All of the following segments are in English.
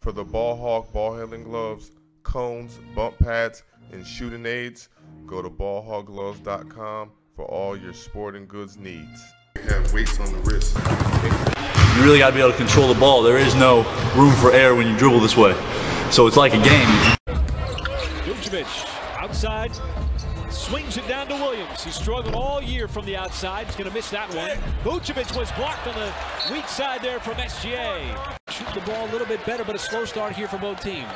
For the Ball Hog ball handling gloves, cones, bump pads, and shooting aids, go to ballhoggloves.com for all your sporting goods needs. They have weights on the wrist. You really got to be able to control the ball. There is no room for error when you dribble this way. So it's like a game. Vucevic outside, swings it down to Williams. He struggled all year from the outside. He's going to miss that one. Vucevic was blocked on the weak side there from SGA. Shoot the ball a little bit better, but a slow start here for both teams.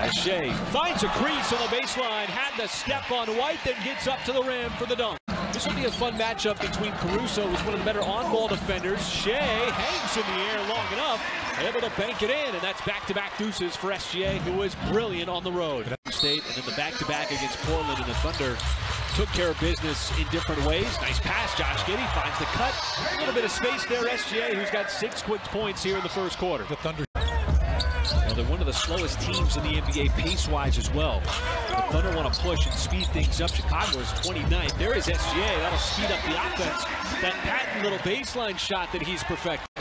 As Shai finds a crease on the baseline, had the step on White, then gets up to the rim for the dunk. This will be a fun matchup between Caruso, who's one of the better on-ball defenders. Shai hangs in the air long enough, able to bank it in, and that's back-to-back deuces for SGA, who is brilliant on the road. State, and then the back-to-back -back against Portland, and the Thunder took care of business in different ways. Nice pass, Josh Giddey finds the cut. A little bit of space there, SGA, who's got six quick points here in the first quarter. The Thunder well, they're one of the slowest teams in the NBA pace-wise as well. The Thunder want to push and speed things up. Chicago is 29. There is SGA. That'll speed up the offense. That patent little baseline shot that he's perfected.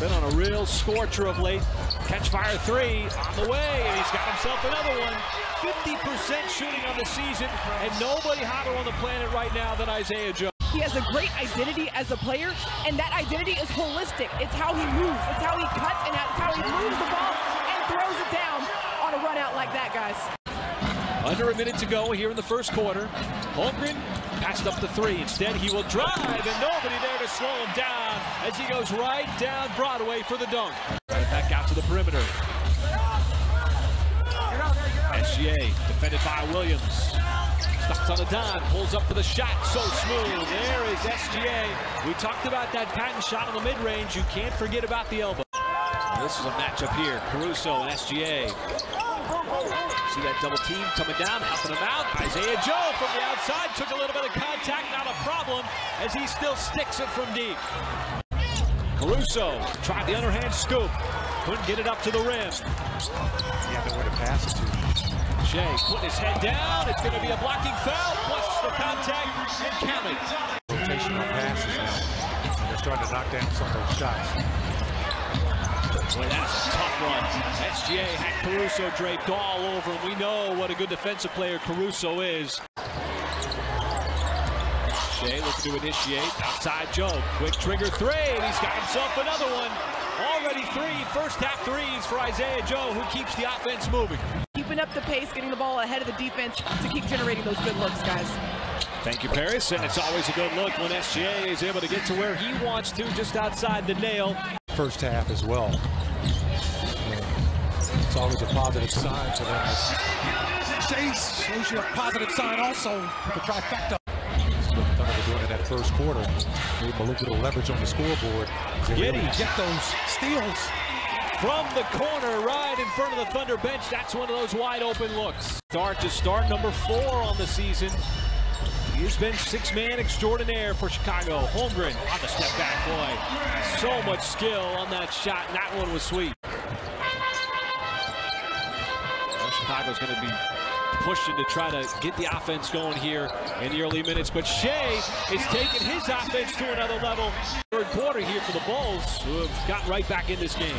Been on a real scorcher of late. Catch fire three on the way, and he's got himself another one. 50% shooting on the season, and nobody hotter on the planet right now than Isaiah Joe. He has a great identity as a player, and that identity is holistic. It's how he moves, it's how he cuts, and it's how he moves the ball and throws it down on a run out like that, guys. Under a minute to go here in the first quarter. Holmgren passed up the three. Instead, he will drive, and nobody there to slow him down as he goes right down Broadway for the dunk. Right back out to the perimeter. SGA defended by Williams. Stops on the dime, pulls up for the shot, so smooth. There is SGA. We talked about that patent shot on the mid-range. You can't forget about the elbow. This is a matchup here, Caruso and SGA. See that double team coming down, helping him out. Isaiah Joe from the outside took a little bit of contact, not a problem, as he still sticks it from deep. Caruso tried the underhand scoop, couldn't get it up to the rim. Yeah, nowhere to pass it to. Shai putting his head down. It's going to be a blocking foul, plus the contact and counting. Rotation on passes now. They're starting to knock down some of those shots. Boy, that's a tough run. SGA had Caruso draped all over him. We know what a good defensive player Caruso is. Shai looking to initiate. Outside Joe. Quick trigger three, and he's got himself another one. Already three first half threes for Isaiah Joe, who keeps the offense moving. Keeping up the pace, getting the ball ahead of the defense to keep generating those good looks, guys. Thank you, Paris. And it's always a good look when SGA is able to get to where he wants to, just outside the nail. First half as well. It's always a positive sign for them. Chase shows you a positive sign also. The trifecta. Thunder doing in that first quarter. Gave a little bit of leverage on the scoreboard. Giddey get those steals. From the corner, right in front of the Thunder bench, that's one of those wide open looks. Start to start number four on the season. He has been six-man extraordinaire for Chicago. Holmgren on the step back, boy. So much skill on that shot, and that one was sweet. Well, Chicago's going to be pushing to try to get the offense going here in the early minutes. But Shai is taking his offense to another level. Third quarter here for the Bulls, who have gotten right back in this game.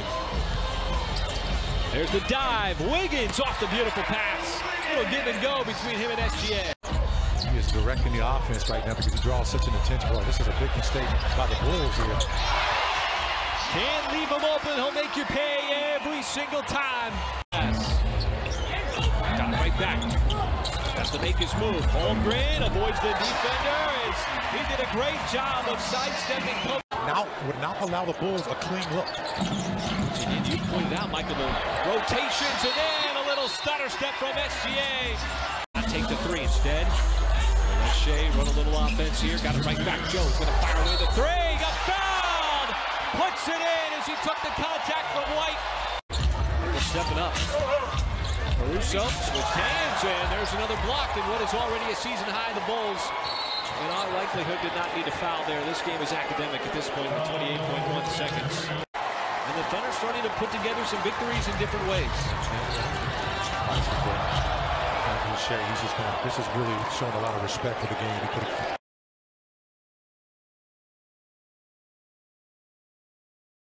There's the dive. Wiggins off the beautiful pass. Little give and go between him and SGA. He is directing the offense right now because he draws such an attention. Boy, this is a big mistake by the Bulls here. Can't leave him open. He'll make you pay every single time. Got right back. Has to make his move. Holmgren avoids the defender. He did a great job of sidestepping. Now would not allow the Bulls a clean look. And you pointed out, Michael, the rotations and then a little stutter step from SGA. I'll take the three instead. Shai run a little offense here. Got it right back. Joe's going to fire away the three. Got fouled. Puts it in as he took the contact from White. They're stepping up. Caruso switched hands, and there's another block in what is already a season high. The Bulls in all likelihood did not need a foul there. This game is academic at this point with 28.1 seconds. And the Thunder starting to put together some victories in different ways. He's just gonna, this is really showing a lot of respect for the game.